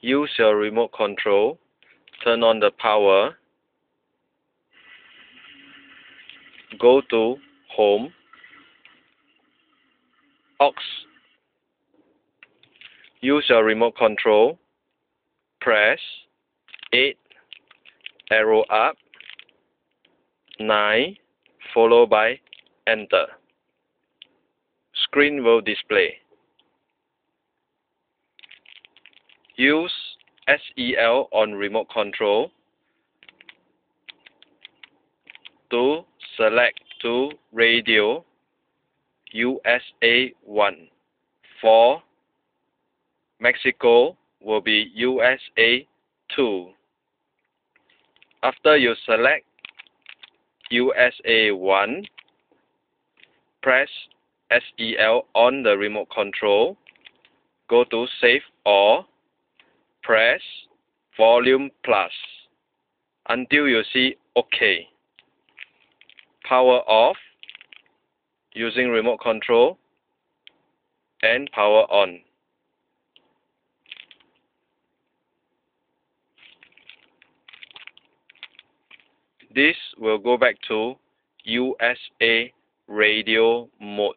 use your remote control, turn on the power, go to Home, Aux, use your remote control, press 8, arrow up, 9, followed by Enter. Screen will display. Use SEL on remote control to select to radio USA 1. For Mexico will be USA 2. After you select USA 1, press SEL on the remote control, go to Save or press Volume Plus until you see OK. Power off using remote control and power on. This will go back to USA radio mode.